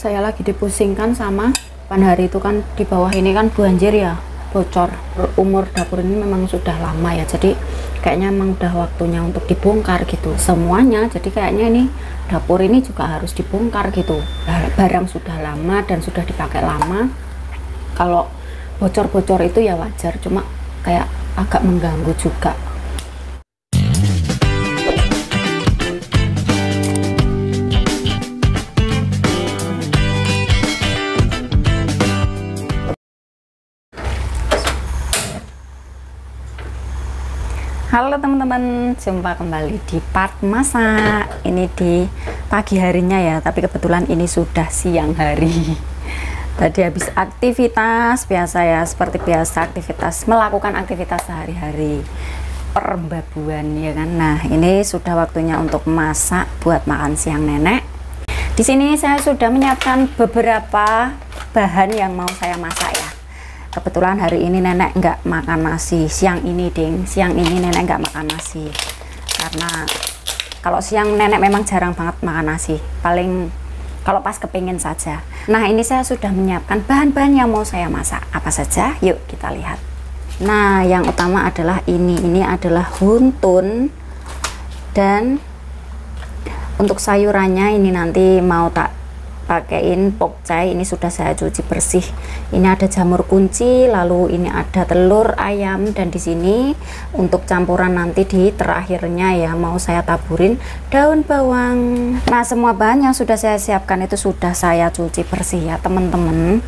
saya lagi dipusingkan sama pan hari itu kan di bawah ini kan banjir ya bocor. Umur dapur ini memang sudah lama ya jadi kayaknya memang udah waktunya untuk dibongkar gitu. Semuanya jadi kayaknya ini dapur ini juga harus dibongkar gitu. Barang sudah lama dan sudah dipakai lama. Kalau bocor-bocor itu ya wajar cuma kayak agak mengganggu juga Halo teman-teman, jumpa kembali di part masak Ini di pagi harinya ya, tapi kebetulan ini sudah siang hari. Tadi habis aktivitas biasa ya, seperti biasa aktivitas Melakukan aktivitas sehari-hari. Perbabuan ya kan? Nah ini sudah waktunya untuk masak buat makan siang nenek. Di sini saya sudah menyiapkan beberapa bahan yang mau saya masak kebetulan hari ini nenek nggak makan nasi. Siang ini ding. Siang ini nenek nggak makan nasi. Karena kalau siang nenek memang jarang banget makan nasi. Paling kalau pas kepingin saja. Nah ini saya sudah menyiapkan bahan-bahan yang mau saya masak. Apa saja? Yuk kita lihat. Nah yang utama adalah ini. Ini adalah huntun. Dan untuk sayurannya ini nanti mau tak pakaiin pokcai ini sudah saya cuci bersih. Ini ada jamur kunci lalu ini ada telur ayam dan di sini untuk campuran nanti di terakhirnya ya mau saya taburin daun bawang. Nah semua bahan yang sudah saya siapkan itu sudah saya cuci bersih ya teman-teman.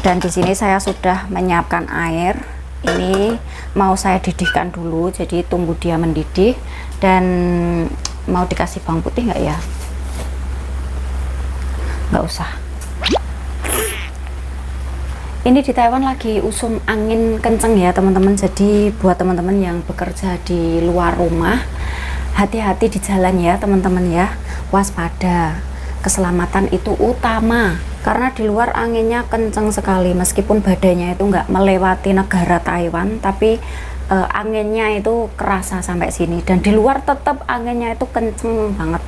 Dan di sini saya sudah menyiapkan air. Ini mau saya didihkan dulu jadi tunggu dia mendidih. Dan mau dikasih bawang putih nggak ya nggak usah. Ini di Taiwan lagi usum angin kenceng ya teman-teman. Jadi buat teman-teman yang bekerja di luar rumah hati-hati di jalan ya teman-teman ya. Waspada. Keselamatan itu utama. Karena di luar anginnya kenceng sekali. Meskipun badannya itu nggak melewati negara Taiwan tapi uh, anginnya itu kerasa sampai sini. Dan di luar tetap anginnya itu kenceng banget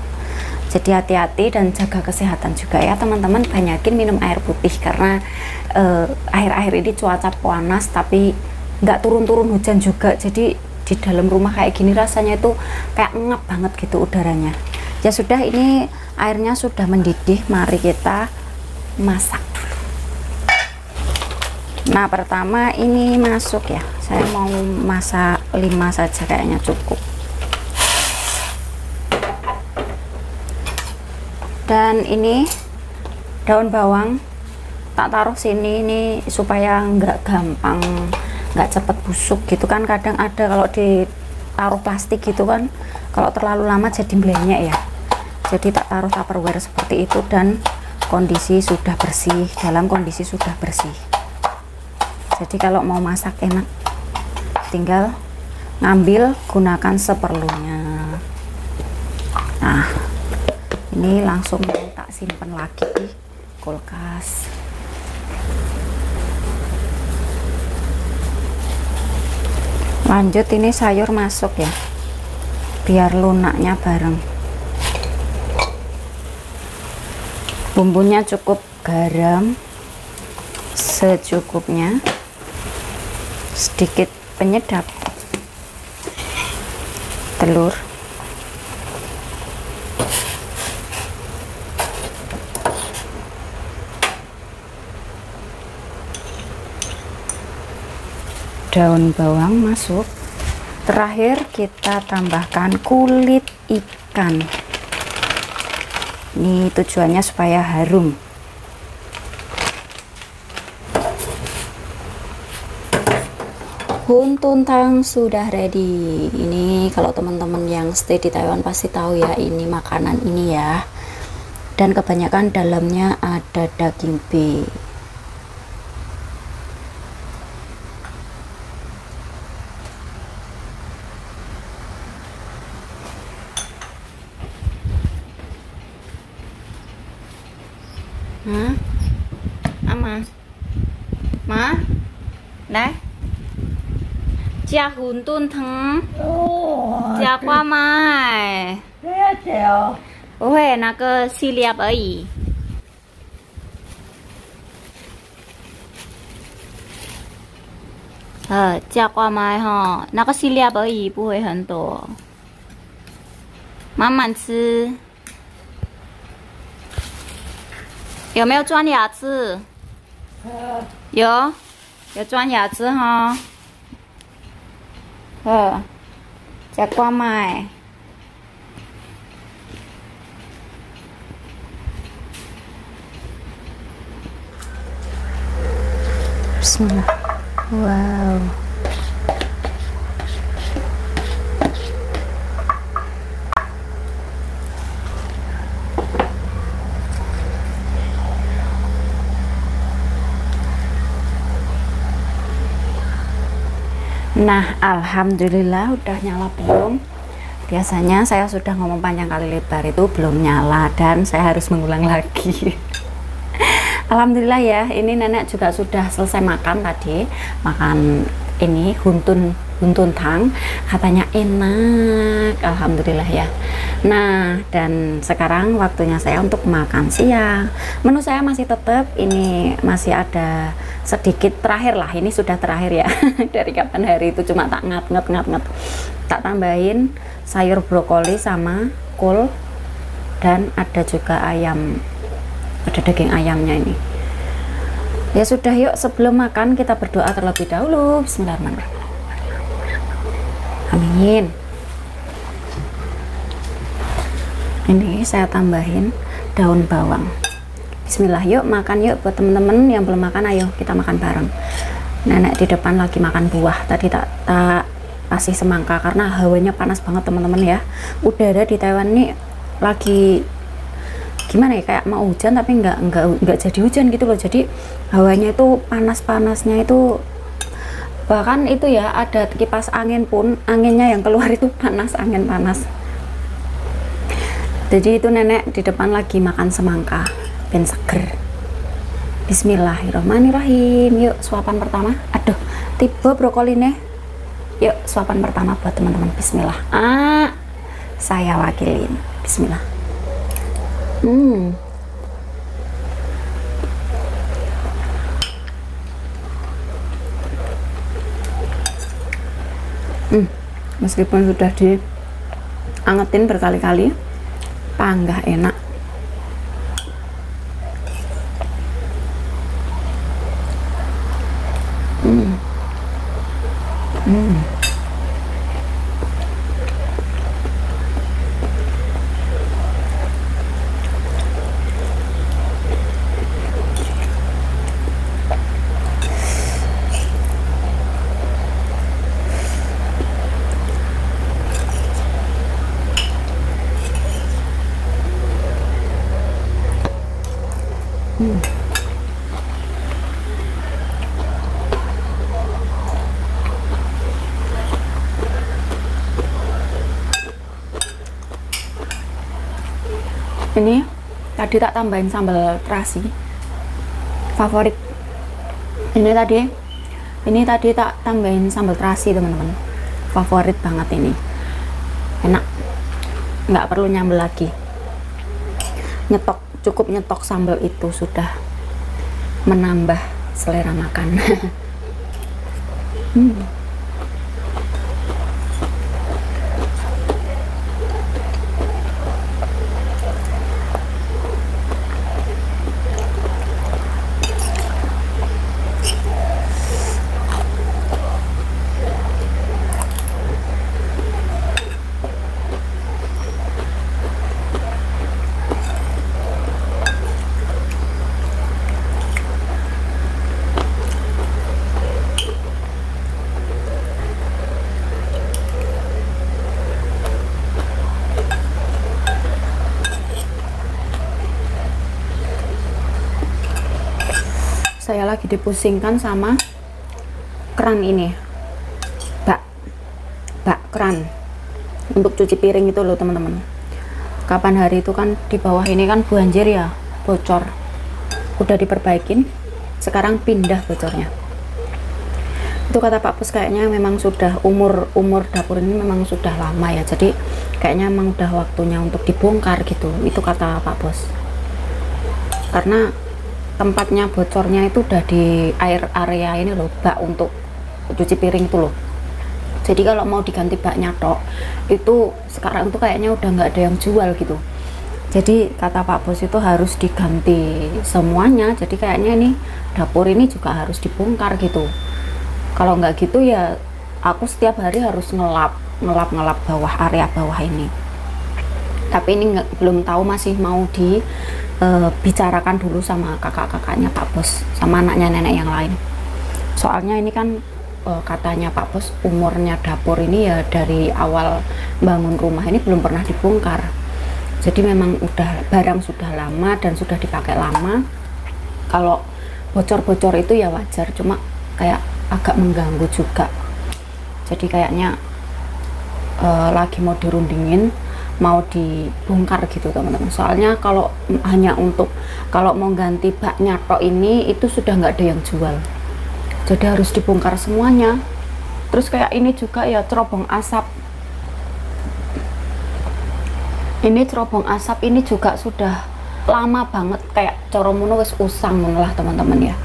jadi hati-hati dan jaga kesehatan juga ya teman-teman. Banyakin minum air putih karena eh, akhir-akhir uh, ini cuaca panas tapi nggak turun-turun hujan juga. Jadi di dalam rumah kayak gini rasanya itu kayak ngap banget gitu udaranya. Ya sudah ini airnya sudah mendidih. Mari kita masak dulu. Nah pertama ini masuk ya. Saya mau masak 5 saja kayaknya cukup dan ini daun bawang tak taruh sini ini supaya nggak gampang nggak cepet busuk gitu kan. Kadang ada kalau ditaruh plastik gitu kan kalau terlalu lama jadi blenyek ya. Jadi tak taruh tupperware seperti itu dan kondisi sudah bersih dalam kondisi sudah bersih. Jadi kalau mau masak enak tinggal ngambil gunakan seperlunya nah ini langsung mau tak simpen lagi di kulkas. Lanjut ini sayur masuk ya. Biar lunaknya bareng. Bumbunya cukup garam secukupnya. Sedikit penyedap. Telur daun bawang masuk. Terakhir kita tambahkan kulit ikan. Ini tujuannya supaya harum. Huntuntang sudah ready. Ini kalau teman-teman yang stay di Taiwan pasti tahu ya ini makanan ini ya. Dan kebanyakan dalamnya ada daging beef 加馄饨汤，加挂麦，不会，那个系列而已。呃，加挂麦哈，那个系列而已，不会很多，慢慢吃。有没有装牙齿？有，有装牙齿哈。 เออ จากความหมายสมิลลว้าว Nah, alhamdulillah udah nyala belum? Biasanya saya sudah ngomong panjang kali lebar itu belum nyala dan saya harus mengulang lagi. Alhamdulillah ya, ini nenek juga sudah selesai makan tadi, makan ini huntun huntun tang, katanya enak, alhamdulillah ya. Nah, dan sekarang waktunya saya untuk makan siang. Menu saya masih tetap ini masih ada sedikit terakhir lah. Ini sudah terakhir ya dari kapan hari itu cuma tak ngat ngat ngat ngat. Tak tambahin sayur brokoli sama kol dan ada juga ayam. Ada daging ayamnya ini. Ya sudah yuk sebelum makan kita berdoa terlebih dahulu. Bismillahirrahmanirrahim. Amin ini saya tambahin daun bawang. Bismillah yuk makan yuk buat temen-temen yang belum makan ayo kita makan bareng. Nenek di depan lagi makan buah tadi tak tak kasih semangka karena hawanya panas banget teman-teman ya. Udara di Taiwan ini lagi gimana ya kayak mau hujan tapi nggak nggak nggak jadi hujan gitu loh. Jadi hawanya itu panas-panasnya itu bahkan itu ya ada kipas angin pun anginnya yang keluar itu panas angin panas jadi itu nenek di depan lagi makan semangka ben seger. Bismillahirrahmanirrahim. Yuk suapan pertama. Aduh tiba brokoli nih yuk suapan pertama buat teman-teman. Bismillah. Ah. Saya wakilin. Bismillah. Hmm. Hmm meskipun sudah diangetin berkali-kali panggah enak Hmm. Hmm. Hmm. ini tadi tak tambahin sambal terasi. Favorit. Ini tadi ini tadi tak tambahin sambal terasi teman-teman. Favorit banget ini. Enak. Nggak perlu nyambel lagi. Nyetok cukup nyetok sambal itu sudah menambah selera makan. Hmm. Saya lagi dipusingkan sama keran ini. Bak. Bak keran. Untuk cuci piring itu loh teman-teman. Kapan hari itu kan di bawah ini kan banjir ya bocor. Udah diperbaikin sekarang pindah bocornya. Itu kata Pak Pus kayaknya memang sudah umur umur dapur ini memang sudah lama ya. Jadi kayaknya memang udah waktunya untuk dibongkar gitu. Itu kata Pak Bos karena tempatnya bocornya itu udah di air area ini loh bak untuk cuci piring itu loh. Jadi kalau mau diganti baknya tok itu sekarang tuh kayaknya udah nggak ada yang jual gitu. Jadi kata Pak Bos itu harus diganti semuanya jadi kayaknya ini dapur ini juga harus dibongkar gitu. Kalau nggak gitu ya aku setiap hari harus ngelap ngelap ngelap bawah area bawah ini tapi ini nggak belum tahu masih mau dibicarakan dulu sama kakak-kakaknya Pak Bos sama anaknya nenek yang lain. Soalnya ini kan uh, katanya Pak Bos umurnya dapur ini ya dari awal bangun rumah ini belum pernah dibongkar. Jadi memang udah barang sudah lama dan sudah dipakai lama. Kalau bocor-bocor itu ya wajar cuma kayak agak mengganggu juga. Jadi kayaknya uh, lagi mau dirundingin mau dibongkar gitu teman-teman. Soalnya kalau hanya untuk kalau mau ganti baknya tok ini itu sudah nggak ada yang jual. Jadi harus dibongkar semuanya. Terus kayak ini juga ya cerobong asap. Ini cerobong asap ini juga sudah lama banget kayak coromono wis usang lah teman-teman ya.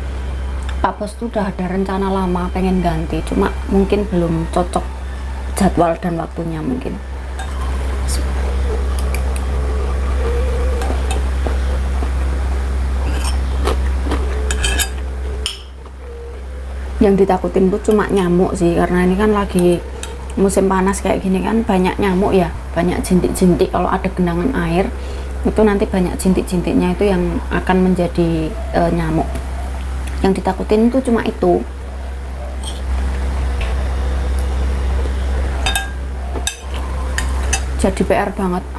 Pak Bos tuh udah ada rencana lama pengen ganti cuma mungkin belum cocok jadwal dan waktunya mungkin yang ditakutin tuh cuma nyamuk sih karena ini kan lagi musim panas kayak gini kan banyak nyamuk ya banyak jintik-jintik. Kalau ada genangan air itu nanti banyak jintik-jintiknya itu yang akan menjadi e, nyamuk. Yang ditakutin itu cuma itu. Jadi PR banget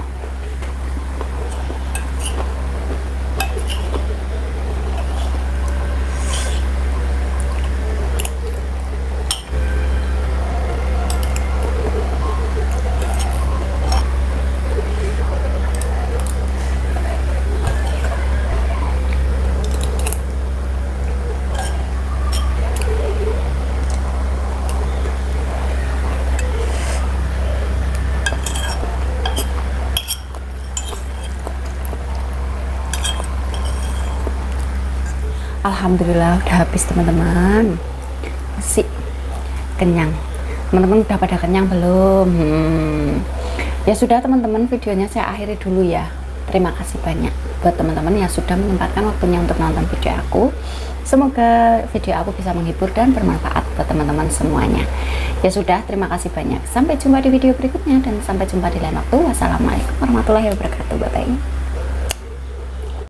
Alhamdulillah udah habis teman-teman. Masih kenyang. Teman-teman udah pada kenyang belum? Hmm. ya sudah teman-teman videonya saya akhiri dulu ya. Terima kasih banyak buat teman-teman yang sudah menyempatkan waktunya untuk nonton video aku. Semoga video aku bisa menghibur dan bermanfaat buat teman-teman semuanya. Ya sudah terima kasih banyak. Sampai jumpa di video berikutnya dan sampai jumpa di lain waktu. Wassalamualaikum warahmatullahi wabarakatuh. Bye bye